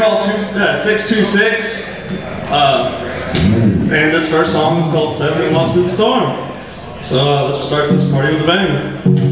called two, uh, 626. Uh, and this first song is called Seven Lost in the Storm. So uh, let's start this party with a bang.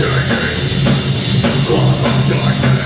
darkness, all of darkness.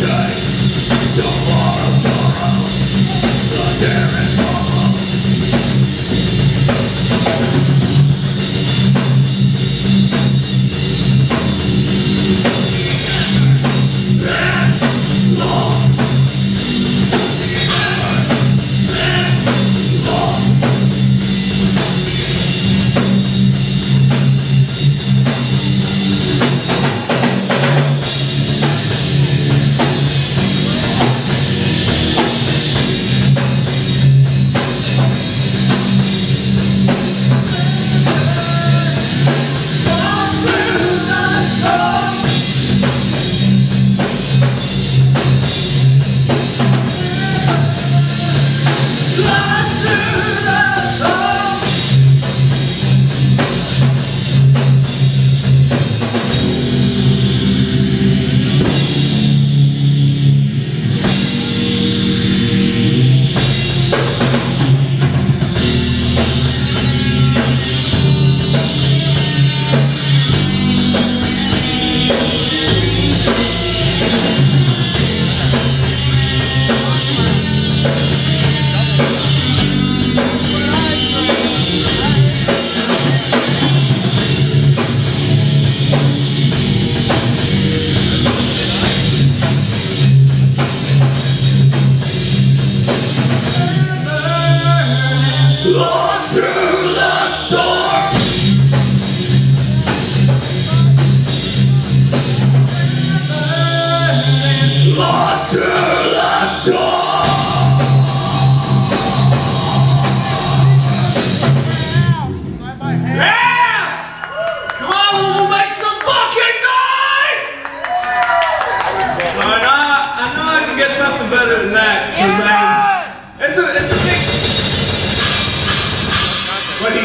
Come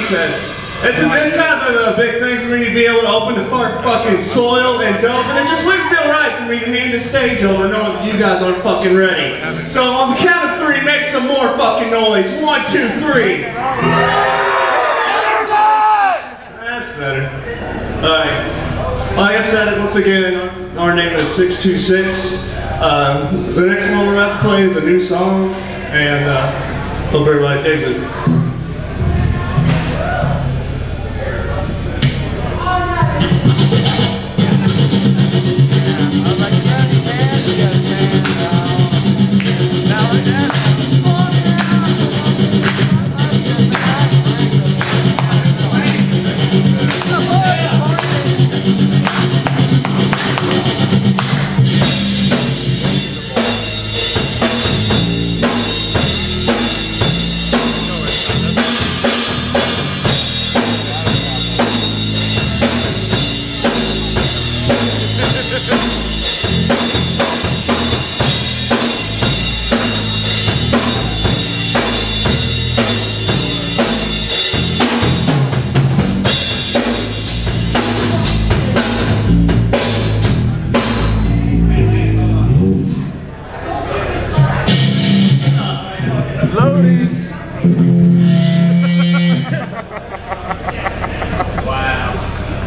said. It's, it's kind of a, a big thing for me to be able to open the fucking soil and dope, and it just wouldn't feel right for me to hand the stage over knowing that you guys aren't fucking ready. So on the count of three, make some more fucking noise. One, two, three. That's better. Alright. Like I said, once again, our name is 626. Uh, the next one we're about to play is a new song, and uh, hope everybody digs it. Now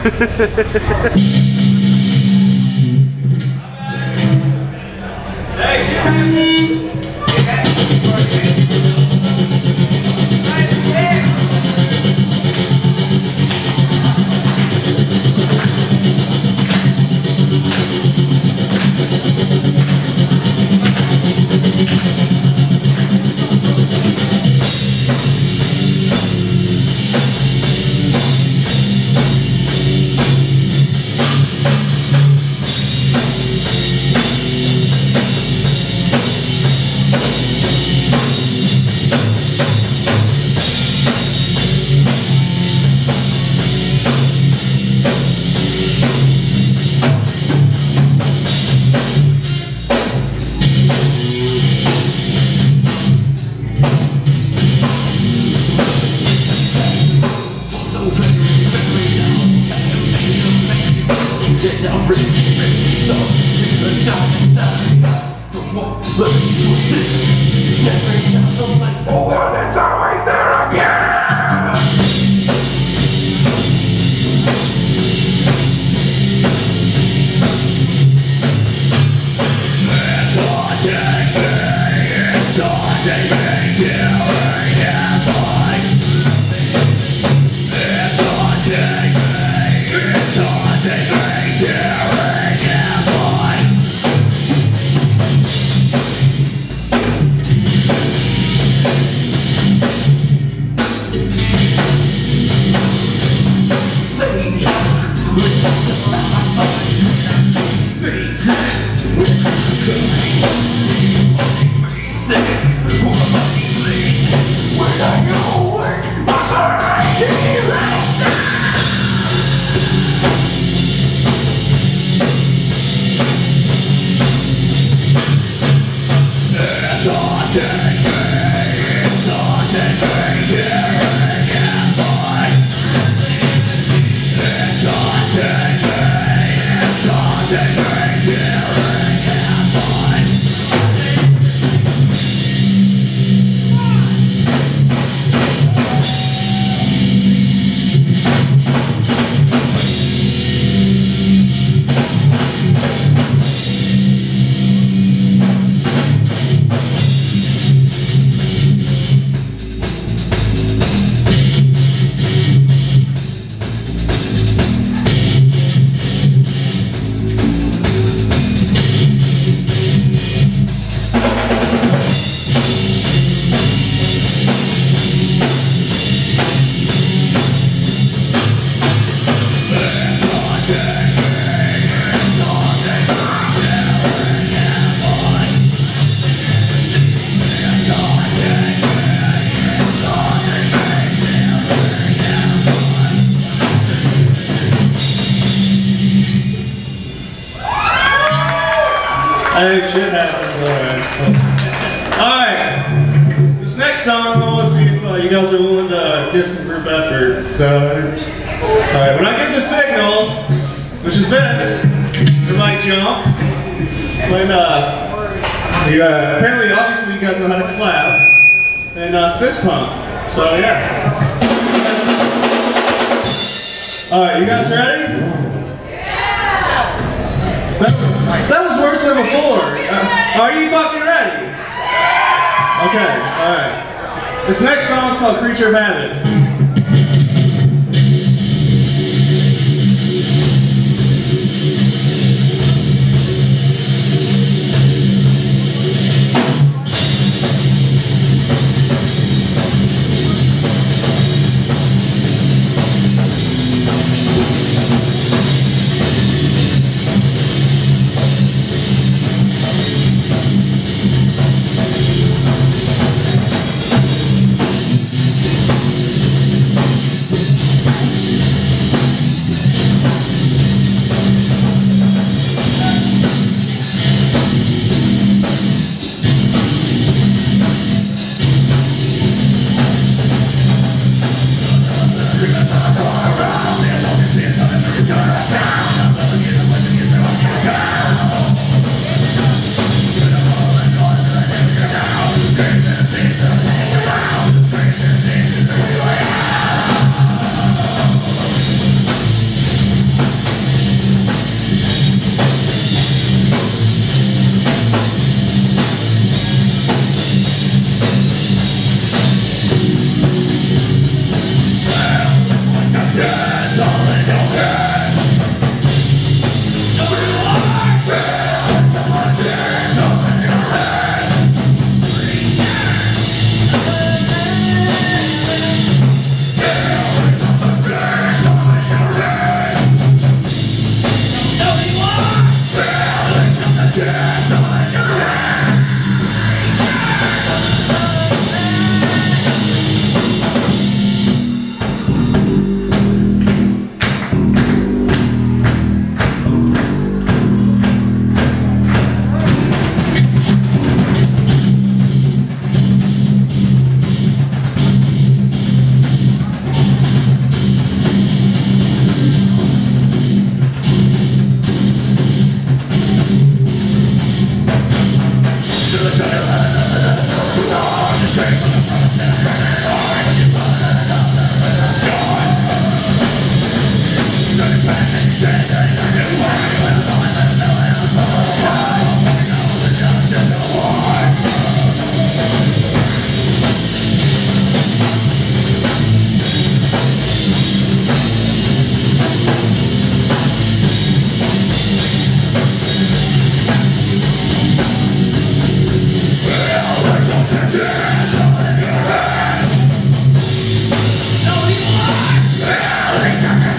Ha ha ha ha ha! Hey, shit happens, alright. Alright. This next song, I want to see if uh, you guys are willing to give some group effort. So, alright, when I give the signal, which is this, everybody jump. When, uh, you, uh, apparently, obviously, you guys know how to clap. And uh, fist pump. So, yeah. Alright, you guys ready? That, that before. Uh, are you fucking ready? Okay, alright. This next song is called Creature of Habit.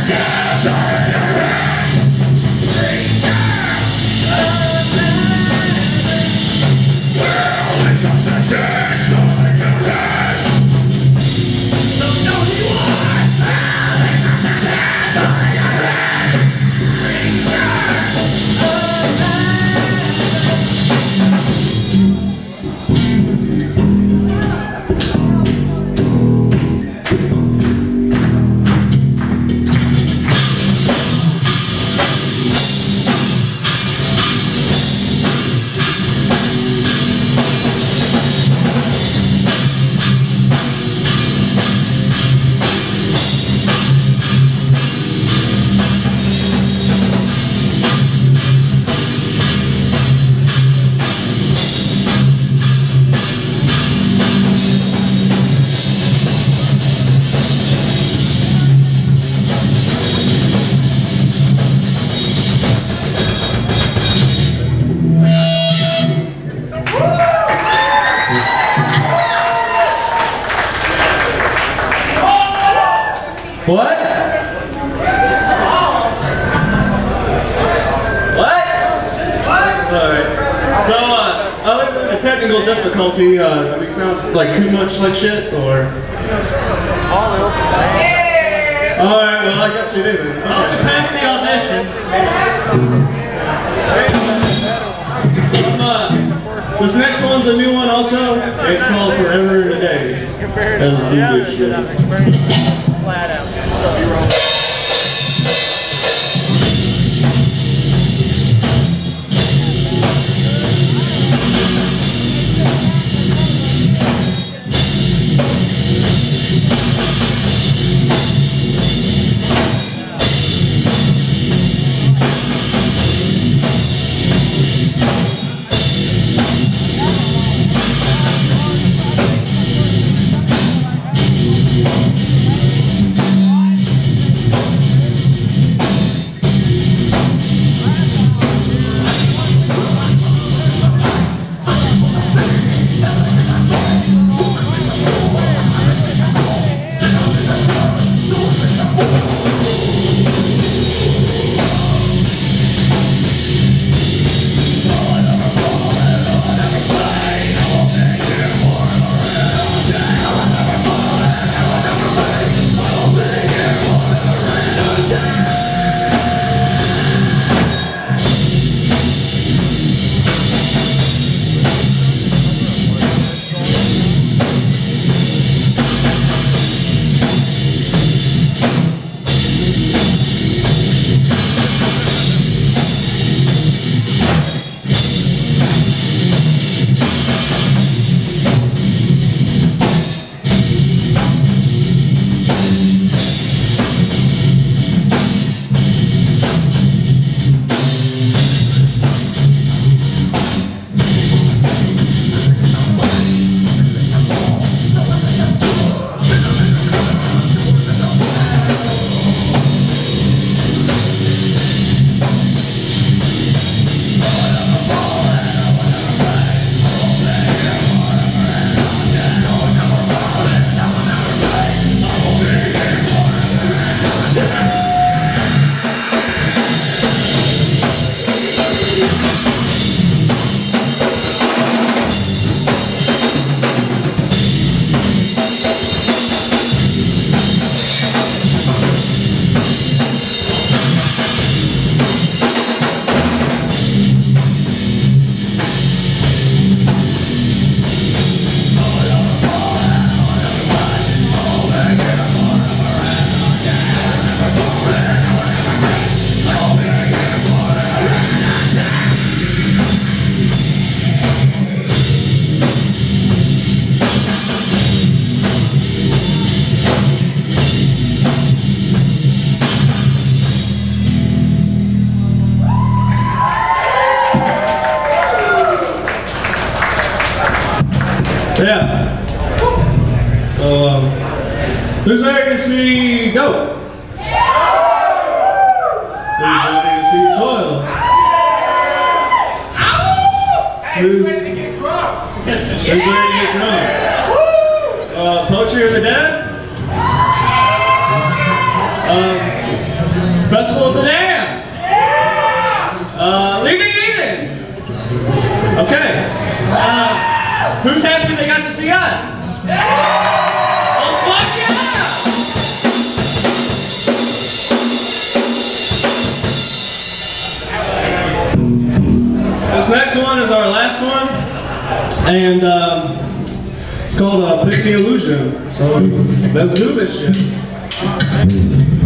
What? Technical difficulty, uh, do we sound like too much like shit, or? Alright, well, I guess we do then. Well, we passed the audition. Um, uh, this next one's a new one also. It's called Forever and a Day. That's the good shit. Flat out. Who's ready to see dope? Who's ready to see soil? Who's, ready to get drunk. who's ready to get drunk? Uh, Poetry of the Dead? Um, Festival of the Damned? Uh, Leaving Eden? Okay. Uh, who's happy they got to see us? Next one is our last one, and um, it's called uh, Pick the Illusion. So let's do this shit.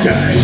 Okay